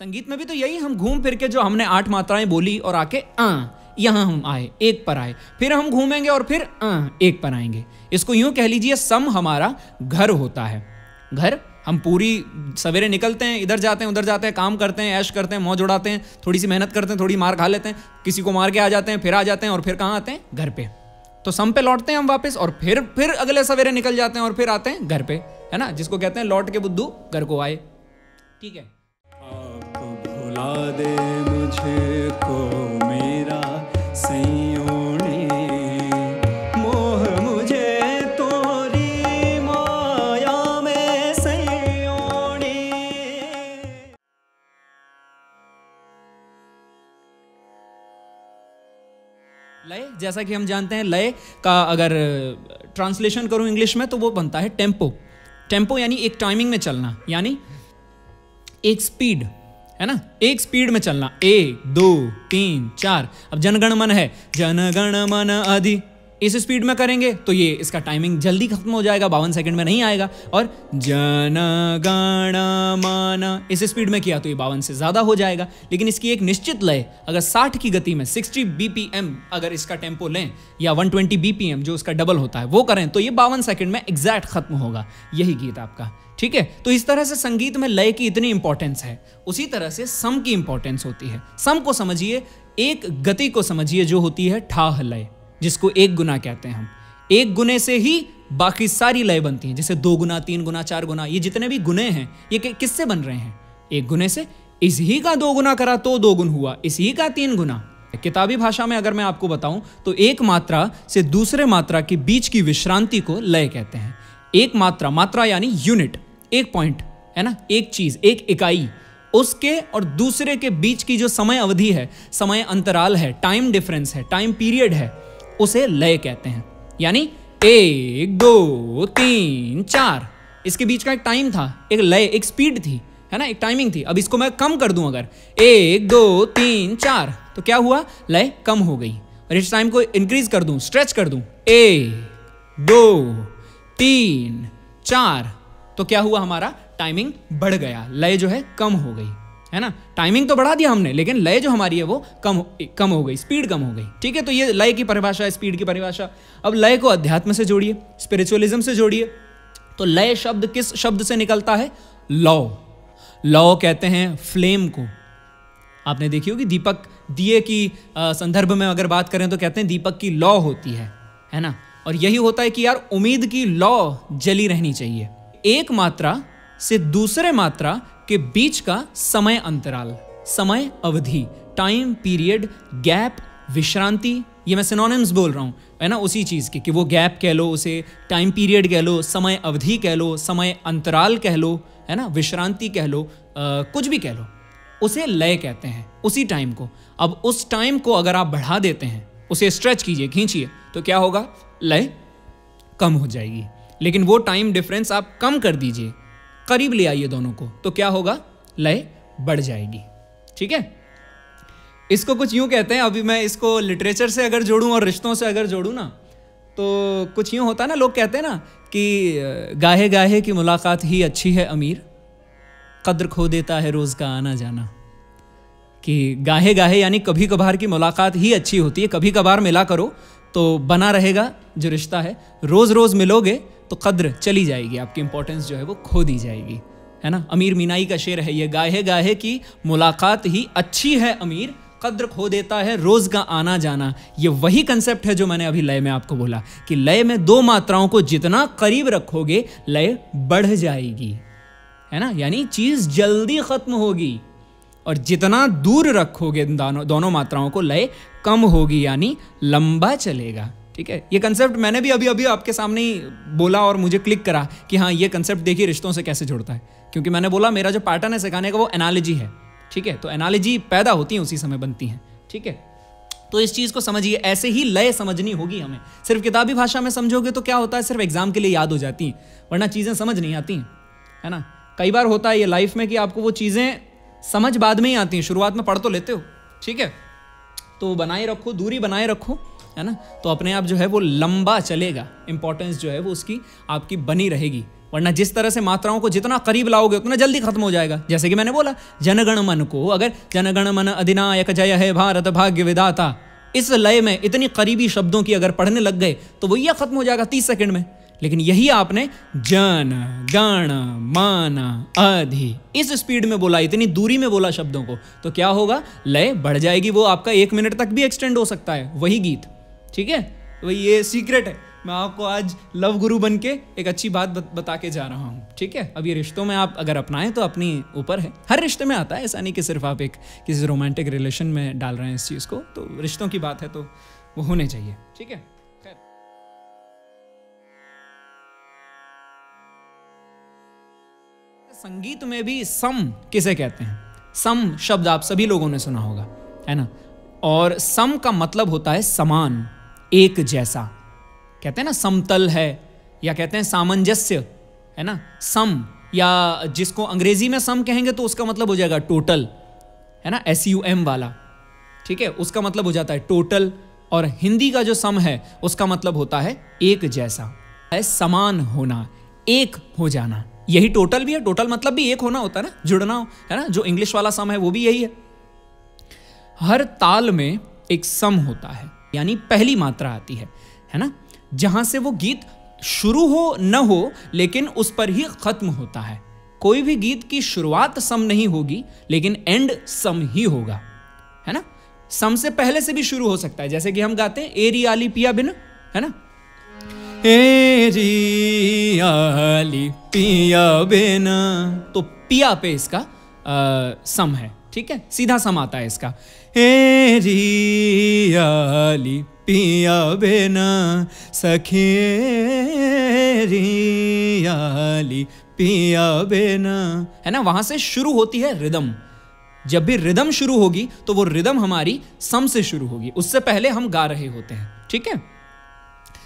संगीत में भी तो यही हम घूम फिर के जो हमने आठ मात्राएँ बोली और आके आ यहाँ हम आए, एक पर आए। फिर हम घूमेंगे और फिर आ एक पर आएँगे। इसको यूँ कह लीजिए, सम हमारा घर होता है। घर, हम पूरी सवेरे निकलते हैं, इधर जाते हैं, उधर जाते हैं, काम करते हैं, ऐश करते हैं, मौज उड़ाते हैं, थोड़ी सी मेहनत करते हैं, थोड़ी मार खा लेते हैं, किसी को मार के आ जाते हैं, फिर आ जाते हैं और फिर कहाँ आते हैं? घर पे। तो सम पे लौटते हैं हम वापस और फिर फिर अगले सवेरे निकल जाते हैं और फिर आते हैं घर पे, है ना? जिसको कहते हैं, लौट के बुद्धू घर को आए। ठीक है? दे मेरा मोह मुझे तोरी, माया में लय, जैसा कि हम जानते हैं, लय का अगर ट्रांसलेशन करूँ इंग्लिश में तो वो बनता है टेंपो टेंपो यानी एक टाइमिंग में चलना, यानी एक स्पीड है ना? एक स्पीड में चलना। एक, दो, तीन, चार। अब जनगण मन है। जनगण मन अधि इस स्पीड में करेंगे तो ये इसका टाइमिंग जल्दी खत्म हो जाएगा, बावन सेकंड में नहीं आएगा। और जन गण मन, इस स्पीड में किया तो ये बावन से ज़्यादा हो जाएगा। लेकिन इसकी एक निश्चित लय, अगर 60 की गति में 60 बीपीएम अगर इसका टेंपो लें, या 120 बीपीएम जो उसका डबल होता है, वो करें तो ये बावन सेकंड में एग्जैक्ट खत्म होगा। यही गीत आपका। ठीक है? तो इस तरह से संगीत में लय की इतनी इंपॉर्टेंस है। उसी तरह से सम की इंपॉर्टेंस होती है। सम को समझिए, एक गति को समझिए जो होती है ठाह लय, जिसको एक गुना कहते हैं हम। एक गुने से ही बाकी सारी लय बनती हैं, जैसे दो गुना, तीन गुना, चार गुना, ये जितने भी गुने हैं, ये किससे बन रहे हैं? एक गुने से, इसी का दो गुना करा तो दो गुण हुआ, इसी का तीन गुना। किताबी भाषा में अगर मैं आपको बताऊँ तो एक मात्रा से दूसरे मात्रा के बीच की विश्रांति को लय कहते हैं। एक मात्रा मात्रा यानी यूनिट एक पॉइंट है ना? एक चीज़, एक इकाई। उसके और दूसरे के बीच की जो समय अवधि है, समय अंतराल है टाइम डिफरेंस है टाइम पीरियड है, उसे लय कहते हैं। यानी एक, दो, तीन, चार। इसके बीच का एक टाइम था, एक लय, एक स्पीड थी, है ना? एक टाइमिंग थी। अब इसको मैं कम कर दूँ अगर। एक, दो, तीन, चार। तो क्या हुआ? लय कम हो गई। और इस टाइम को इंक्रीज कर दूँ स्ट्रेच कर दूँ। एक, दो, तीन, चार। तो क्या हुआ हमारा? टाइमिंग बढ़ गया। लय जो है कम हो गई, है ना? टाइमिंग तो बढ़ा दिया हमने, लेकिन लय जो हमारी है वो कम कम हो गई स्पीड कम हो गई, ठीक है? तो ये लय की परिभाषा है स्पीड की परिभाषा। अब लय को अध्यात्म से जोड़िए स्पिरिचुअलिज्म से जोड़िए। तो लय शब्द किस शब्द से निकलता है? लौ लौ कहते हैं फ्लेम को। आपने देखी होगी, दीपक दिए की संदर्भ में अगर बात करें तो कहते हैं दीपक की लौ होती है है ना? और यही होता है कि यार, उम्मीद की लौ जली रहनी चाहिए। एक मात्रा से दूसरे मात्रा के बीच का समय अंतराल समय अवधि टाइम पीरियड गैप विश्रांति ये मैं सिनोनिम्स बोल रहा हूँ है ना उसी चीज़ की कि वो गैप कह लो उसे टाइम पीरियड कह लो समय अवधि कह लो समय अंतराल कह लो है ना विश्रांति कह लो अ, कुछ भी कह लो उसे लय कहते हैं उसी टाइम को। अब उस टाइम को अगर आप बढ़ा देते हैं उसे स्ट्रेच कीजिए खींचिए तो क्या होगा? लय कम हो जाएगी। लेकिन वो टाइम डिफरेंस आप कम कर दीजिए। करीब ले आइए दोनों को तो क्या होगा? लय बढ़ जाएगी। ठीक है? इसको कुछ यूँ कहते हैं, अभी मैं इसको लिटरेचर से अगर जोड़ूं और रिश्तों से अगर जोड़ूं ना तो कुछ यूँ होता है ना, लोग कहते हैं ना कि गाहे गाहे की मुलाकात ही अच्छी है अमीर। कद्र खो देता है रोज का आना जाना। कि गाहे गाहे यानी कभी कभार की मुलाकात ही अच्छी होती है, कभी कभार मिला करो तो बना रहेगा जो रिश्ता है। रोज रोज मिलोगे तो कद्र चली जाएगी, आपकी इंपॉर्टेंस जो है वो खो दी जाएगी, है ना? अमीर मीनाई का शेर है, ये गाहे गाहे की मुलाकात ही अच्छी है अमीर, कद्र खो देता है, रोज का आना जाना। ये वही कंसेप्ट है जो मैंने अभी लय में आपको बोला, कि लय में दो मात्राओं को जितना करीब रखोगे, लय बढ़ जाएगी, है ना? यानी चीज़ जल्दी खत्म होगी, और जितना दूर रखोगे दोनों दोनों मात्राओं को, लय कम होगी, यानी लंबा चलेगा। ठीक है? ये कंसेप्ट मैंने भी अभी अभी आपके सामने ही बोला और मुझे क्लिक करा कि हाँ ये कंसेप्ट देखिए रिश्तों से कैसे जुड़ता है। क्योंकि मैंने बोला, मेरा जो पैटर्न है सिखाने का वो एनालॉजी है। ठीक है? तो एनालॉजी पैदा होती है, उसी समय बनती हैं। ठीक है? तो इस चीज़ को समझिए, ऐसे ही लय समझनी होगी हमें। सिर्फ़ किताबी भाषा में समझोगे तो क्या होता है? सिर्फ़ एग्ज़ाम के लिए याद हो जाती हैं, वरना चीज़ें समझ नहीं आती हैं। है ना? कई बार होता है ये लाइफ में कि आपको वो चीज़ें समझ बाद में ही आती हैं। शुरुआत में पढ़ तो लेते हो। ठीक है? तो बनाए रखो, दूरी बनाए रखो। है ना? तो अपने आप जो है वो लंबा चलेगा। इंपॉर्टेंस जो है वो उसकी आपकी बनी रहेगी। वरना जिस तरह से मात्राओं को जितना करीब लाओगे, उतना जल्दी खत्म हो जाएगा। जैसे कि मैंने बोला जनगण मन को अगर जनगण मन अधिनायक जय है भारत भाग्य विदाता इस लय में इतनी करीबी शब्दों की अगर पढ़ने लग गए तो वो यह खत्म हो जाएगा तीस सेकंड में। लेकिन यही आपने जन, गण, मन, अधि, इस स्पीड में बोला, इतनी दूरी में बोला शब्दों को तो क्या होगा? लय बढ़ जाएगी, वो आपका एक मिनट तक भी एक्सटेंड हो सकता है। वही गीत। ठीक है? वही ये सीक्रेट है। मैं आपको आज लव गुरु बन के एक अच्छी बात बता के जा रहा हूँ। ठीक है? अब ये रिश्तों में आप अगर अपनाएँ तो अपनी ऊपर है। हर रिश्ते में आता है, ऐसा नहीं कि सिर्फ़ आप एक किसी रोमांटिक रिलेशन में डाल रहे हैं इस चीज़ को। तो रिश्तों की बात है तो वो होने चाहिए। ठीक है? संगीत में भी सम किसे कहते हैं? सम शब्द आप सभी लोगों ने सुना होगा, है ना? और सम का मतलब होता है समान। एक जैसा। कहते हैं ना, समतल है, या कहते हैं सामंजस्य, है ना? सम, या जिसको अंग्रेज़ी में सम कहेंगे तो उसका मतलब हो जाएगा टोटल है ना? एस यू एम वाला। ठीक है? उसका मतलब हो जाता है टोटल और हिंदी का जो सम है, उसका मतलब होता है एक जैसा। है समान होना, एक हो जाना। यही टोटल भी है। टोटल मतलब भी एक होना होता है ना? जुड़ना, है ना? जो इंग्लिश वाला सम है, वो भी यही है। हर ताल में एक सम होता है। यानी पहली मात्रा आती है है ना? जहाँ से वो गीत शुरू हो न हो लेकिन उस पर ही खत्म होता है। कोई भी गीत की शुरुआत सम नहीं होगी लेकिन एंड सम ही होगा है ना? सम से पहले से भी शुरू हो सकता है जैसे कि हम गाते हैं एरी आली पिया बिन है ना? एरी आली पिया बिन तो पिया पे इसका आ, सम है। ठीक है? सीधा सम आता है इसका। एरी आली पिया बेना सखेरियाली पिया बेना। है ना? वहाँ से शुरू होती है रिदम। जब भी रिदम शुरू होगी तो वो रिदम हमारी सम से शुरू होगी। उससे पहले हम गा रहे होते हैं। ठीक है?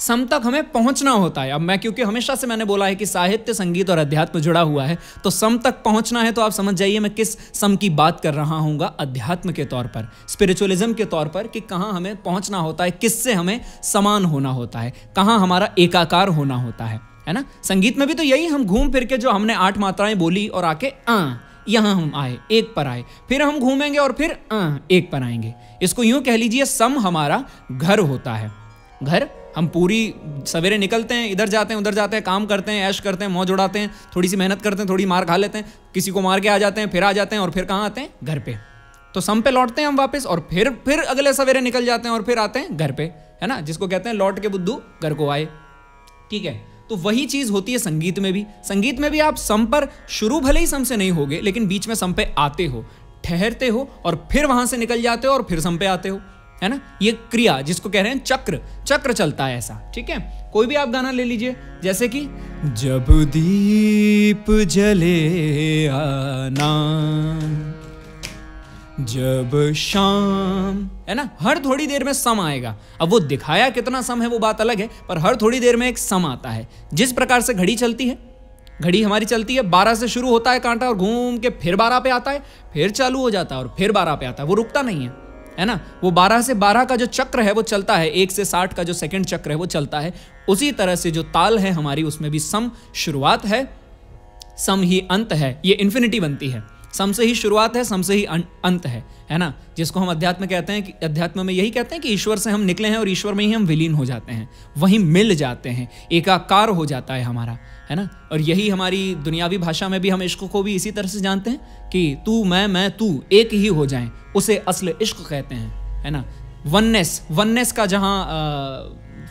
सम तक हमें पहुँचना होता है। अब मैं क्योंकि हमेशा से मैंने बोला है कि साहित्य संगीत और अध्यात्म जुड़ा हुआ है तो सम तक पहुँचना है तो आप समझ जाइए मैं किस सम की बात कर रहा हूँ अध्यात्म के तौर पर स्पिरिचुअलिज्म के तौर पर कि कहाँ हमें पहुँचना होता है किससे हमें समान होना होता है कहाँ हमारा एकाकार होना होता है है ना? संगीत में भी तो यही हम घूम फिर के जो हमने आठ मात्राएँ बोली और आके आ यहाँ हम आए एक पर आए फिर हम घूमेंगे और फिर आ, एक पर आएँगे। इसको यूँ कह लीजिए सम हमारा घर होता है। घर, हम पूरी सवेरे निकलते हैं, इधर जाते हैं, उधर जाते हैं, काम करते हैं, ऐश करते हैं, मौज उड़ाते हैं थोड़ी सी मेहनत करते हैं, थोड़ी मार खा लेते हैं, किसी को मार के आ जाते हैं, फिर आ जाते हैं और फिर कहाँ आते हैं? घर पे। तो सम पे लौटते हैं हम वापस और फिर फिर अगले सवेरे निकल जाते हैं और फिर आते हैं घर पे, है ना? जिसको कहते हैं लौट के बुद्धू घर को आए। ठीक है? तो वही चीज़ होती है संगीत में भी। संगीत में भी आप सम पर शुरू भले ही सम से नहीं होगे, लेकिन बीच में सम पे आते हो, ठहरते हो और फिर वहाँ से निकल जाते हो और फिर सम पे आते हो। है ना? ये क्रिया, जिसको कह रहे हैं चक्र। चक्र चलता है ऐसा, ठीक है? कोई भी आप गाना ले लीजिए, जैसे कि, जब दीप जले आना, जब शाम, है ना? हर थोड़ी देर में सम आएगा। अब वो दिखाया कितना सम है, वो बात अलग है, पर हर थोड़ी देर में एक सम आता है। जिस प्रकार से घड़ी चलती है, घड़ी हमारी चलती है, बारह से शुरू होता है कांटा और घूम के फिर बारह पे आता है, फिर चालू हो जाता है और फिर बारह पे आता है। वो रुकता नहीं है। है ना? वो बारह से बारह का जो चक्र है, वो चलता है। एक से साठ का जो सेकंड चक्र है, वो चलता है। उसी तरह से जो ताल है हमारी, उसमें भी सम शुरुआत है, सम ही अंत है। ये इन्फिनिटी बनती है। सम से ही शुरुआत है सम से ही अं-, अंत है है ना? जिसको हम अध्यात्म कहते हैं कि अध्यात्म में यही कहते हैं कि ईश्वर से हम निकले हैं और ईश्वर में ही हम विलीन हो जाते हैं वहीं मिल जाते हैं एकाकार हो जाता है हमारा है ना? और यही हमारी दुनियावी भाषा में भी हम इश्क को भी इसी तरह से जानते हैं कि तू मैं मैं तू एक ही हो जाएँ उसे असल इश्क कहते हैं है ना? वननेस वननेस का जहाँ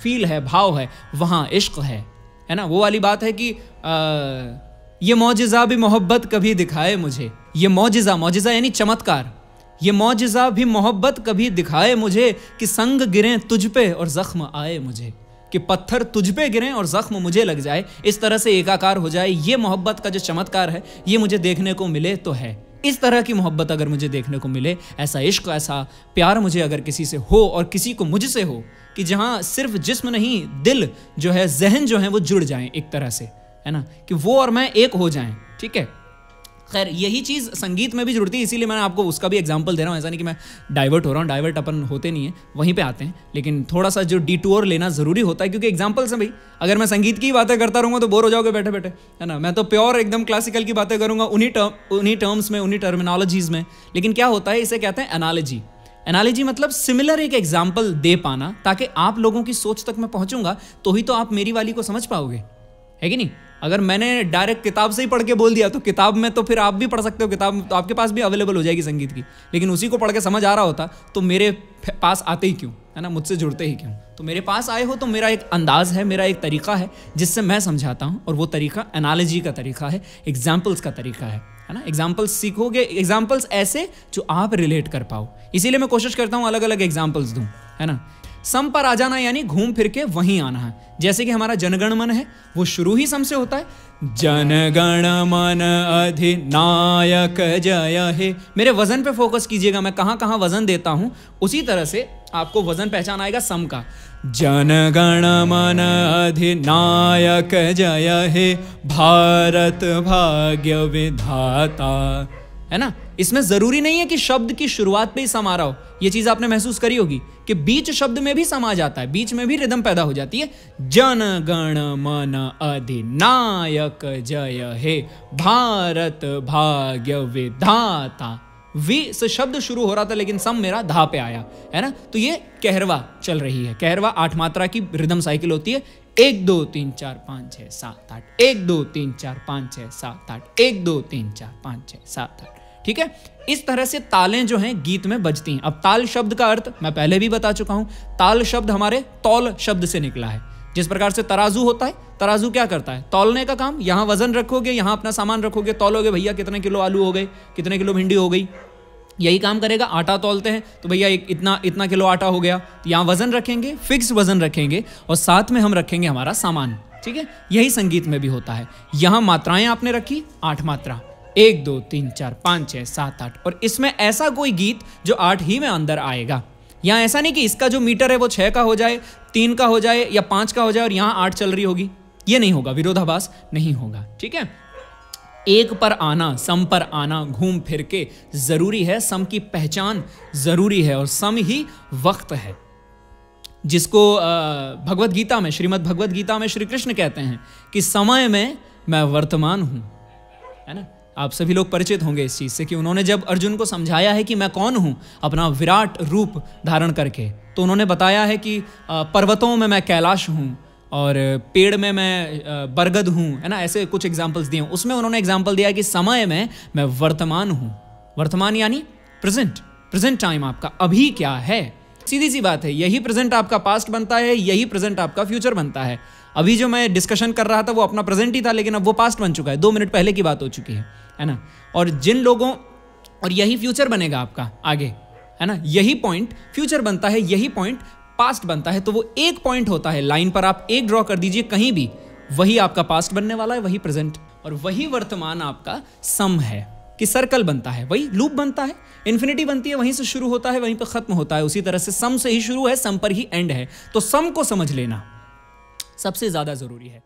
फील है भाव है वहाँ इश्क है है ना? वो वाली बात है कि आ, ये मोजा भी मोहब्बत कभी दिखाए मुझे। ये मोजा मोजा यानी चमत्कार। ये मोजा भी मोहब्बत कभी दिखाए मुझे कि संग गिरे तुझ पे और जख्म आए मुझे। कि पत्थर तुझ पे गिरे और जख्म मुझे लग जाए। इस तरह से एकाकार हो जाए। ये मोहब्बत का जो चमत्कार है, ये मुझे देखने को मिले तो है। इस तरह की मोहब्बत अगर मुझे देखने को मिले, ऐसा इश्क, ऐसा प्यार मुझे अगर किसी से हो और किसी को मुझसे हो, कि जहाँ सिर्फ़ जिस्म नहीं, दिल जो है, जहन जो है वो जुड़ जाए एक तरह से। है ना? कि वो और मैं एक हो जाएँ, ठीक है? खैर, यही चीज़ संगीत में भी जुड़ती है, इसीलिए मैं आपको उसका भी एग्ज़ाम्पल दे रहा हूँ। ऐसा नहीं कि मैं डाइवर्ट हो रहा हूँ डाइवर्ट अपन होते नहीं है, वहीं पे आते हैं। लेकिन थोड़ा सा जो डी लेना ज़रूरी होता है, क्योंकि एग्जाम्पल्स हैं भाई। अगर मैं संगीत की बातें करता रहूँगा तो बोर हो जाओगे बैठे बैठे है ना? मैं तो प्योर एकदम क्लासिकल की बातें करूँगा, उन्हीं टर्म उन्हीं टर्म्स में, उन्हीं टर्मिनोलॉजीज़ में। लेकिन क्या होता है, इसे कहते हैं एनालॉजी एनालॉजी मतलब सिमिलर एक एग्ज़ाम्पल दे पाना, ताकि आप लोगों की सोच तक मैं पहुंचूँगा तो ही तो आप मेरी वाली को समझ पाओगे। है कि नहीं? अगर मैंने डायरेक्ट किताब से ही पढ़ के बोल दिया तो किताब में तो फिर आप भी पढ़ सकते हो, किताब तो आपके पास भी अवेलेबल हो जाएगी संगीत की। लेकिन उसी को पढ़ के समझ आ रहा होता तो मेरे पास आते ही क्यों? है ना? मुझसे जुड़ते ही क्यों? तो मेरे पास आए हो तो मेरा एक अंदाज है, मेरा एक तरीका है, जिससे मैं समझाता हूँ, और वो तरीका एनालॉजी का तरीका है एग्जाम्पल्स का तरीका है। है ना? एग्जाम्पल्स सीखोगे एग्जाम्पल्स ऐसे जो आप रिलेट कर पाओ। इसीलिए मैं कोशिश करता हूँ अलग अलग एग्जाम्पल्स दूँ, है ना? सम पर आ जाना यानी घूम फिर के वहीं आना है। जैसे कि हमारा जनगण मन है, वो शुरू ही सम से होता है। जनगण मन अधिनायक जय हे। मेरे वज़न पे फोकस कीजिएगा, मैं कहाँ कहाँ वज़न देता हूँ, उसी तरह से आपको वज़न पहचान आएगा सम का। जनगण मन अधिनायक जय हे। भारत भाग्य विधाता। है ना? इसमें ज़रूरी नहीं है कि शब्द की शुरुआत पे ही सम रहा हो। ये चीज़ आपने महसूस करी होगी कि बीच शब्द में भी समा जाता है। बीच में भी रिदम पैदा हो जाती है। जन, गण, मन, अधिनायक, जय, हे, भारत, भाग्य, विधाता। वी, से शब्द शुरू हो रहा था, लेकिन सम मेरा धा पे आया। है ना? तो ये कहरवा चल रही है। कहरवा आठ मात्रा की रिदम साइकिल होती है। एक, दो, तीन, चार, पाँच छः सात, आठ। एक, दो, तीन, चार, पाँच छः सात, आठ। एक, दो, तीन, चार, पाँच छः सात, आठ। ठीक है? इस तरह से तालें जो हैं, गीत में बजती हैं। अब ताल शब्द का अर्थ मैं पहले भी बता चुका हूँ, ताल शब्द हमारे तौल शब्द से निकला है। जिस प्रकार से तराजू होता है, तराजू क्या करता है? तौलने का काम, यहाँ वज़न रखोगे, यहाँ अपना सामान रखोगे, तौलोगे, भैया कितने किलो आलू हो गए, कितने किलो भिंडी हो गई। यही काम करेगा, आटा तोलते हैं तो भैया एक इतना इतना किलो आटा हो गया। तो यहाँ वज़न रखेंगे, फिक्स वज़न रखेंगे, और साथ में हम रखेंगे हमारा सामान, ठीक है? यही संगीत में भी होता है। यहाँ मात्राएँ आपने रखी, आठ मात्रा। एक, दो, तीन, चार, पाँच छः सात, आठ। और इसमें ऐसा कोई गीत जो आठ ही में अंदर आएगा। यहाँ ऐसा नहीं कि इसका जो मीटर है वो छः का हो जाए, तीन का हो जाए या पाँच का हो जाए और यहाँ आठ चल रही होगी। ये नहीं होगा, विरोधाभास नहीं होगा, ठीक है? एक पर आना, सम पर आना, घूम फिर के ज़रूरी है, सम की पहचान ज़रूरी है और सम ही वक्त है। जिसको भगवत गीता में, श्रीमद् भगवत गीता में श्री कृष्ण कहते हैं कि समय में मैं वर्तमान हूँ, है ना? आप सभी लोग परिचित होंगे इस चीज़ से कि उन्होंने जब अर्जुन को समझाया है कि मैं कौन हूँ, अपना विराट रूप धारण करके तो उन्होंने बताया है कि पर्वतों में मैं कैलाश हूँ और पेड़ में मैं बरगद हूँ, है ना? ऐसे कुछ एग्जाम्पल्स दिए उसमें उन्होंने एग्ज़ाम्पल दिया कि समय में मैं वर्तमान हूँ। वर्तमान यानी प्रेजेंट प्रेजेंट टाइम आपका, अभी क्या है? सीधी सी बात है, यही प्रेजेंट आपका पास्ट बनता है, यही प्रेजेंट आपका फ्यूचर बनता है। अभी जो मैं डिस्कशन कर रहा था, वो अपना प्रेजेंट ही था, लेकिन अब वो पास्ट बन चुका है। दो मिनट पहले की बात हो चुकी है। है ना? और जिन लोगों, और यही फ्यूचर बनेगा आपका आगे, है ना? यही पॉइंट फ्यूचर बनता है, यही पॉइंट पास्ट बनता है तो वो एक पॉइंट होता है। लाइन पर आप एक ड्रॉ कर दीजिए कहीं भी, वही आपका पास्ट बनने वाला है, वही प्रेजेंट और वही वर्तमान आपका सम है, कि सर्कल बनता है। वही लूप बनता है इन्फिनिटी बनती है, वहीं से शुरू होता है, वहीं पर खत्म होता है। उसी तरह से सम से ही शुरू है सम पर ही एंड है। तो सम को समझ लेना सबसे ज़्यादा ज़रूरी है।